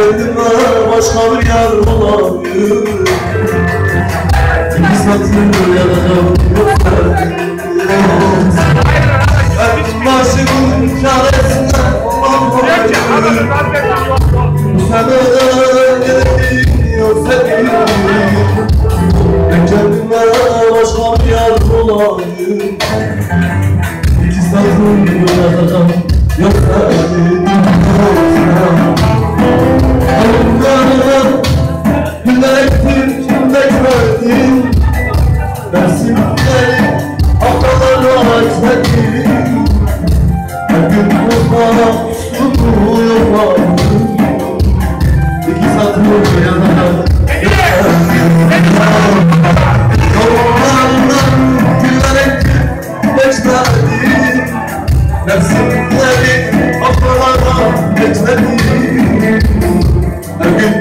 başka bir yer olayım İki satır yanacağım yoksa Hep başımın çaresine olmalıyım Sana gerekiyor sevgilim Ben kendime başka bir yer bulayım İki satır yazacağım Yoksa Alımlarına نفسك تلاقي أطول عمر اتمنى أجد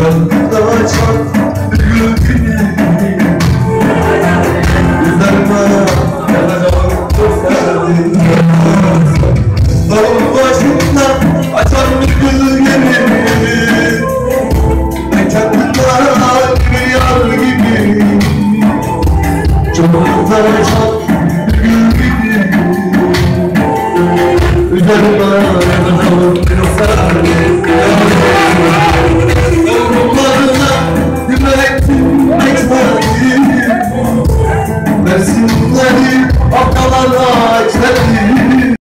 Canımda gül gibi Üzerime yanacağım gösterdim Dağın başımda açan bir gül kendimden ayrı bir yar gibi. Canımda gül gibi. Üzerime yanacağım gösterdim Brasil.